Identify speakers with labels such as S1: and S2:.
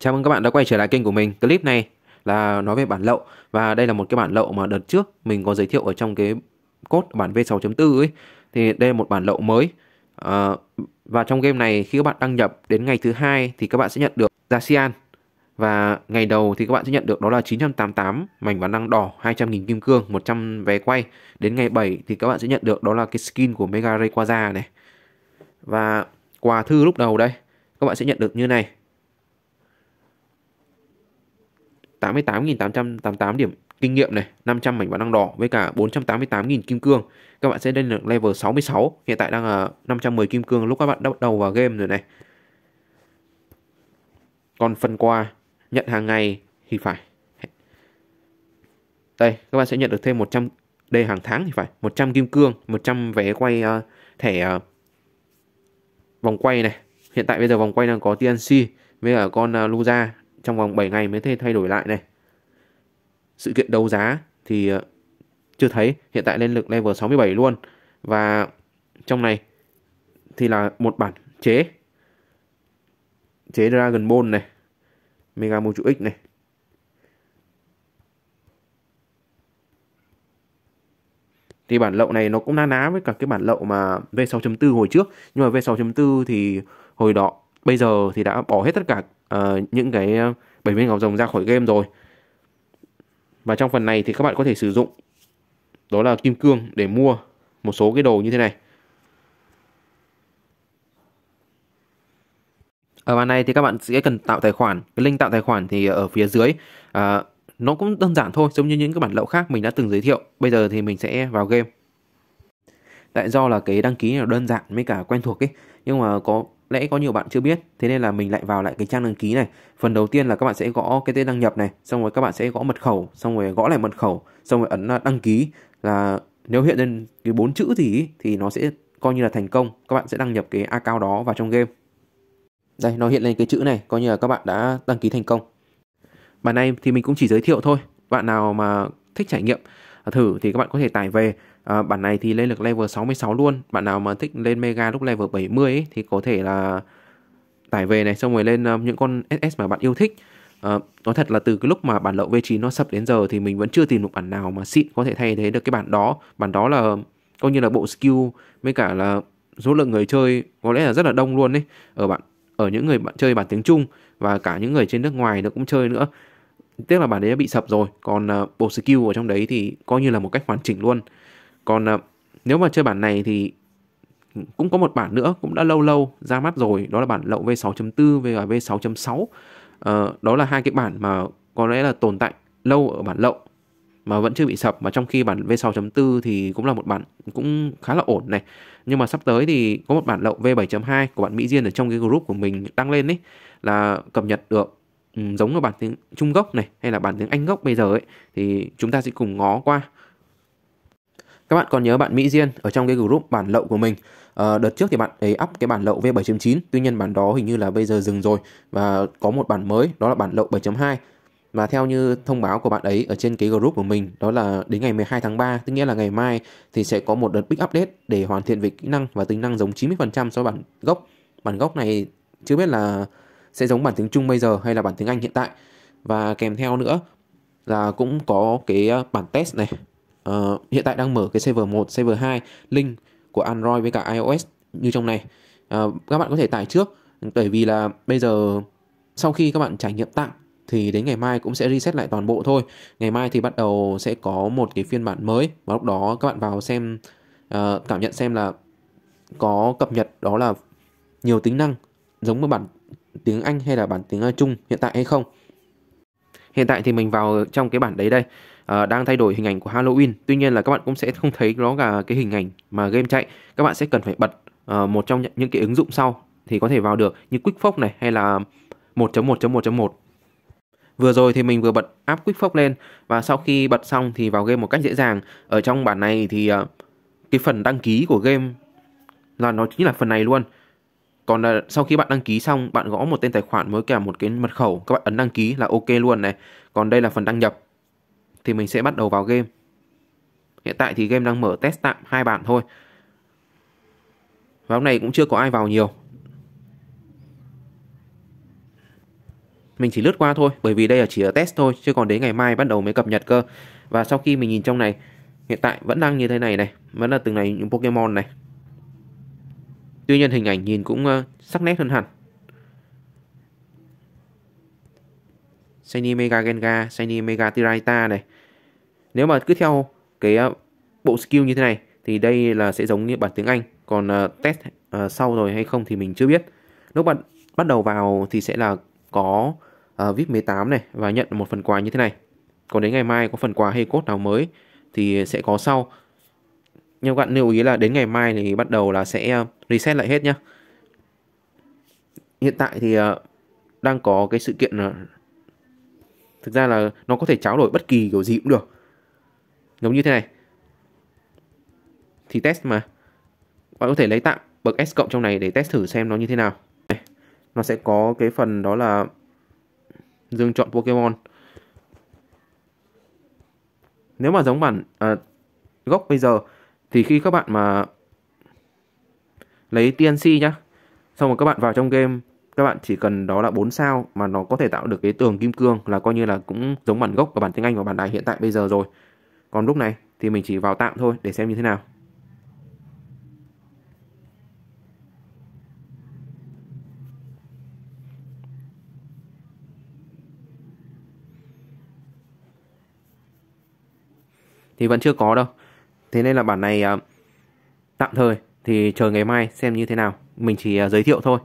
S1: Chào mừng các bạn đã quay trở lại kênh của mình. Clip này là nói về bản lậu và đây là một cái bản lậu mà đợt trước mình có giới thiệu ở trong cái code bản V6.4 ấy. Thì đây là một bản lậu mới. À, và trong game này khi các bạn đăng nhập đến ngày thứ hai thì các bạn sẽ nhận được Zacian và ngày đầu thì các bạn sẽ nhận được đó là 988 mảnh bản năng đỏ 200.000 kim cương 100 vé quay đến ngày 7 thì các bạn sẽ nhận được đó là cái skin của Mega Rayquaza này và quà thư lúc đầu đây các bạn sẽ nhận được như này 88.888 điểm kinh nghiệm này, 500 mảnh ván năng đỏ với cả 488.000 kim cương. Các bạn sẽ lên được level 66, hiện tại đang là 510 kim cương lúc các bạn bắt đầu vào game rồi này. Còn phần quà nhận hàng ngày thì phải. Đây, các bạn sẽ nhận được thêm 100 đây hàng tháng thì phải, 100 kim cương, 100 vé quay uh, thẻ uh, vòng quay này. Hiện tại bây giờ vòng quay đang có TNC với cả con uh, Luza trong vòng 7 ngày mới thể thay đổi lại này. Sự kiện đấu giá thì ờ, chưa thấy, hiện tại lên lực level 67 luôn. Và trong này thì là một bản chế chế Dragon Ball này, Mega Mochu X này. Thì bản lậu này nó cũng na ná với cả cái bản lậu mà V6.4 hồi trước, nhưng mà V6.4 thì hồi đó bây giờ thì đã bỏ hết tất cả uh, những cái ờ, 70 ngọc rồng ra khỏi game rồi. Và trong phần này thì các bạn có thể sử dụng đó là kim cương để mua một số cái đồ như thế này. Ở bàn này thì các bạn sẽ cần tạo tài khoản. Cái link tạo tài khoản thì ở phía dưới. À, nó cũng đơn giản thôi, giống như những cái bản lậu khác mình đã từng giới thiệu. Bây giờ thì mình sẽ vào game. Tại do là cái đăng ký là đơn giản với cả quen thuộc ấy, nhưng mà có lẽ có nhiều bạn chưa biết, thế nên là mình lại vào lại cái trang đăng ký này. Phần đầu tiên là các bạn sẽ gõ cái tên đăng nhập này, xong rồi các bạn sẽ gõ mật khẩu, xong rồi gõ lại mật khẩu, xong rồi ấn à, đăng ký. Là nếu hiện lên cái bốn chữ thì thì nó sẽ coi như là thành công. Các bạn sẽ đăng nhập cái account đó vào trong game. Đây, nó hiện lên cái chữ này, coi như là các bạn đã đăng ký thành công. Bản này thì mình cũng chỉ giới thiệu thôi. Bạn nào mà thích trải nghiệm thử thì các bạn có thể tải về. À, bản này thì lên được level 66 luôn. Bạn nào mà thích lên mega lúc level 70 ấy, thì có thể là tải về này xong rồi lên uh, những con SS mà bạn yêu thích. À, nói thật là từ cái lúc mà bản lậu V9 nó sập đến giờ thì mình vẫn chưa tìm được bản nào mà xịn có thể thay thế được cái bản đó. Bản đó là coi như là bộ skill với cả là số lượng người chơi có lẽ là rất là đông luôn đấy ở bạn ở những người bạn chơi bản tiếng Trung và cả những người trên nước ngoài nó cũng chơi nữa tiếc là bản đấy đã bị sập rồi. Còn uh, bộ skill ở trong đấy thì coi như là một cách hoàn chỉnh luôn. Còn uh, nếu mà chơi bản này thì cũng có một bản nữa cũng đã lâu lâu ra mắt rồi. Đó là bản lậu V6.4 và V6.6 uh, đó là hai cái bản mà có lẽ là tồn tại lâu ở bản lậu mà vẫn chưa bị sập. Mà trong khi bản V6.4 thì cũng là một bản cũng khá là ổn này. Nhưng mà sắp tới thì có một bản lậu V7.2 của bạn Mỹ Diên ở trong cái group của mình đăng lên ấy là cập nhật được. Ừ, giống như bản tiếng Trung gốc này hay là bản tiếng Anh gốc bây giờ ấy thì chúng ta sẽ cùng ngó qua. Các bạn còn nhớ bạn Mỹ Diên ở trong cái group bản lậu của mình. À, đợt trước thì bạn ấy up cái bản lậu V7.9 tuy nhiên bản đó hình như là bây giờ dừng rồi và có một bản mới đó là bản lậu 7.2 và theo như thông báo của bạn ấy ở trên cái group của mình đó là đến ngày 12 tháng 3 tức nghĩa là ngày mai thì sẽ có một đợt big update để hoàn thiện về kỹ năng và tính năng giống 90% so với bản gốc. Bản gốc này chưa biết là sẽ giống bản tiếng Trung bây giờ hay là bản tiếng Anh hiện tại. Và kèm theo nữa là cũng có cái ờ, bản test này. Uh, hiện tại đang mở cái server 1, server 2 link của Android với cả iOS như trong này. Uh, các bạn có thể tải trước bởi vì là bây giờ sau khi các bạn trải nghiệm tạm thì đến ngày mai cũng sẽ reset lại toàn bộ thôi. Ngày mai thì bắt đầu sẽ có một cái phiên bản mới và lúc đó các bạn vào xem uh, cảm nhận xem là có cập nhật đó là nhiều tính năng giống với bản tiếng Anh hay là bản tiếng ờ, Trung hiện tại hay không hiện tại thì mình vào trong cái bản đấy đây uh, đang thay đổi hình ảnh của Halloween tuy nhiên là các bạn cũng sẽ không thấy nó là cái hình ảnh mà game chạy các bạn sẽ cần phải bật uh, một trong những cái ứng dụng sau thì có thể vào được như QuickFox này hay là 1.1.1.1 Vừa rồi thì mình vừa bật app QuickFox lên và sau khi bật xong thì vào game một cách dễ dàng. Ở trong bản này thì uh, cái phần đăng ký của game là nó chính là phần này luôn. Còn là sau khi bạn đăng ký xong, bạn gõ một tên tài khoản với cả một cái mật khẩu, các bạn ấn đăng ký là ok luôn này. Còn đây là phần đăng nhập. Thì mình sẽ bắt đầu vào game. Hiện tại thì game đang mở test tạm hai bản thôi. Và hôm nay cũng chưa có ai vào nhiều mình chỉ lướt qua thôi bởi vì đây là chỉ ở test thôi chứ còn đến ngày mai bắt đầu mới cập nhật cơ và sau khi mình nhìn trong này hiện tại vẫn đang như thế này này vẫn là từng này những Pokemon này tuy nhiên hình ảnh nhìn cũng ờ, sắc nét hơn hẳn. Shiny Mega Gengar, Shiny Mega Tiraita này. Nếu mà cứ theo cái ờ, bộ skill như thế này thì đây là sẽ giống như bản tiếng Anh. Còn ờ, test sau rồi hay không thì mình chưa biết. Lúc bạn bắt đầu vào thì sẽ là có uh, VIP 18 này và nhận một phần quà như thế này. Còn đến ngày mai có phần quà hay cốt nào mới thì sẽ có sau nhưng bạn lưu ý là đến ngày mai thì bắt đầu là sẽ ờ, reset lại hết nhá. Hiện tại thì ờ, đang có cái sự kiện ờ, thực ra là nó có thể tráo đổi bất kỳ kiểu gì cũng được. Giống như thế này. Thì test mà. Bạn có thể lấy tạm bậc S cộng trong này để test thử xem nó như thế nào. Nó sẽ có cái phần đó là dương chọn Pokemon. Nếu mà giống bản à, gốc bây giờ thì khi các bạn mà lấy TNC nhá, xong rồi các bạn vào trong game, các bạn chỉ cần đó là 4 sao mà nó có thể tạo được cái tường kim cương là coi như là cũng giống bản gốc của bản tiếng Anh và bản đài hiện tại bây giờ rồi. Còn lúc này thì mình chỉ vào tạm thôi để xem như thế nào. Thì vẫn chưa có đâu thế nên là bản này à, tạm thời thì chờ ngày mai xem như thế nào. Mình chỉ à, giới thiệu thôi.